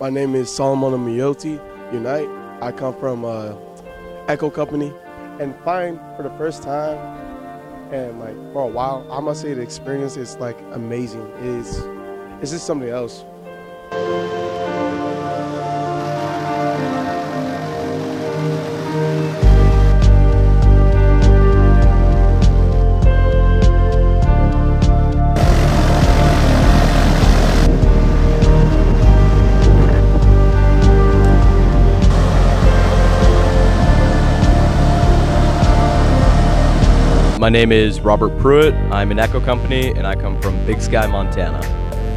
My name is Solomon Miyoti Unite. I come from uh, Echo Company, and flying for the first time and like for a while, I must say the experience is like amazing. It is it's just something else. My name is Robert Pruitt. I'm an Echo Company and I come from Big Sky, Montana.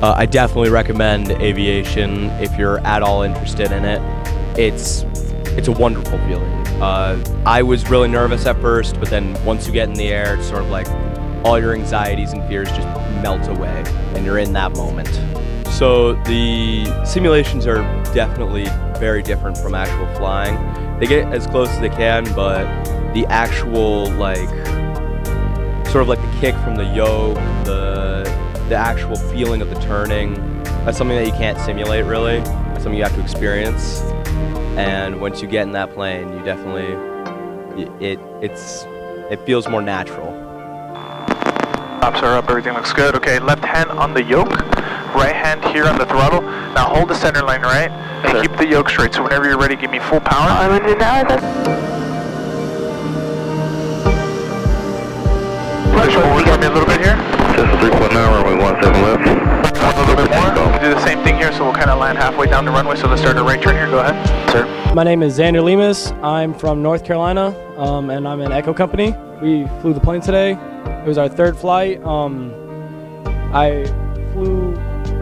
Uh, I definitely recommend aviation if you're at all interested in it. It's it's a wonderful feeling. Uh, I was really nervous at first, but then once you get in the air, it's sort of like all your anxieties and fears just melt away, and you're in that moment. So the simulations are definitely very different from actual flying. They get as close as they can, but the actual like sort of like the kick from the yoke, the the actual feeling of the turning. That's something that you can't simulate really. That's something you have to experience. And once you get in that plane, you definitely it it's it feels more natural. Stops are up, everything looks good. Okay, left hand on the yoke, right hand here on the throttle. Now hold the center line right, and keep the yoke straight. So whenever you're ready, give me full power. I'm in Push forward for me a little bit here. Just 3.9, runway 17 left. A little bit more. We'll do the same thing here, so we'll kind of land halfway down the runway. So let's start a right turn here. Go ahead, sir. My name is Xander Lemus. I'm from North Carolina, um, and I'm in Echo Company. We flew the plane today. It was our third flight. Um, I flew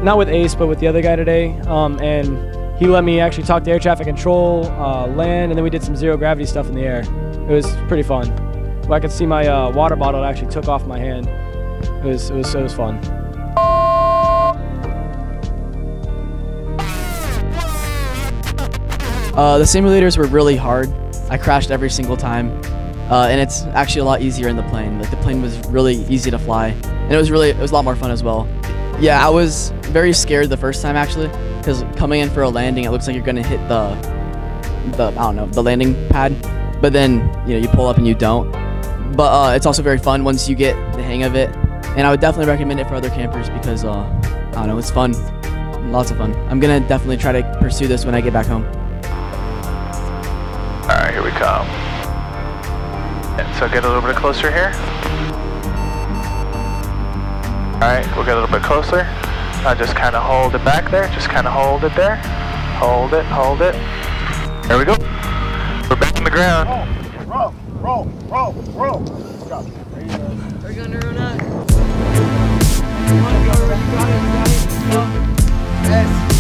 not with Ace, but with the other guy today, um, and he let me actually talk to air traffic control, uh, land, and then we did some zero gravity stuff in the air. It was pretty fun. I could see my uh, water bottle actually took off my hand. It was it was it was fun. Uh, the simulators were really hard. I crashed every single time, uh, and it's actually a lot easier in the plane. Like the plane was really easy to fly, and it was really it was a lot more fun as well. Yeah, I was very scared the first time actually, because coming in for a landing, it looks like you're gonna hit the the I don't know the landing pad, but then you know you pull up and you don't. But uh, it's also very fun once you get the hang of it, and I would definitely recommend it for other campers because uh, I don't know it's fun, lots of fun. I'm gonna definitely try to pursue this when I get back home. All right, here we come. So get a little bit closer here. All right, we'll get a little bit closer. Now just kind of hold it back there. Just kind of hold it there. Hold it, hold it. There we go. We're back on the ground. Roll, roll, roll, roll. We're gonna run out. Come on, go, you got it, you got it. Go. Yes.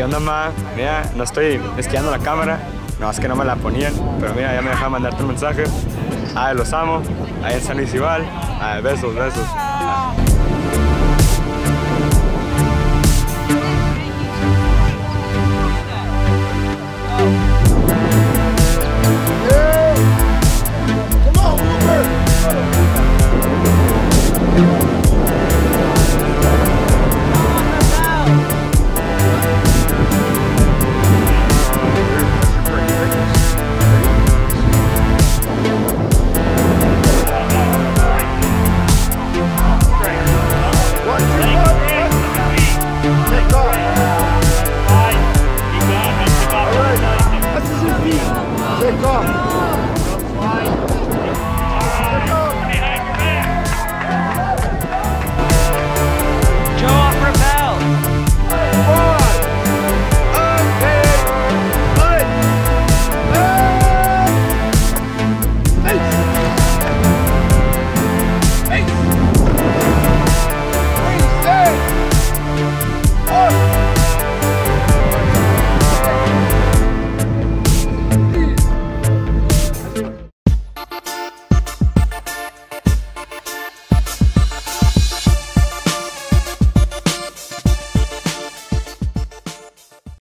¿Qué onda, ma? Mira, no estoy esquiando la cámara. No, es que no me la ponían. Pero mira, ya me dejaron mandarte un mensaje. Ay, los amo. Ahí en San Luis igual. Ay, besos, besos.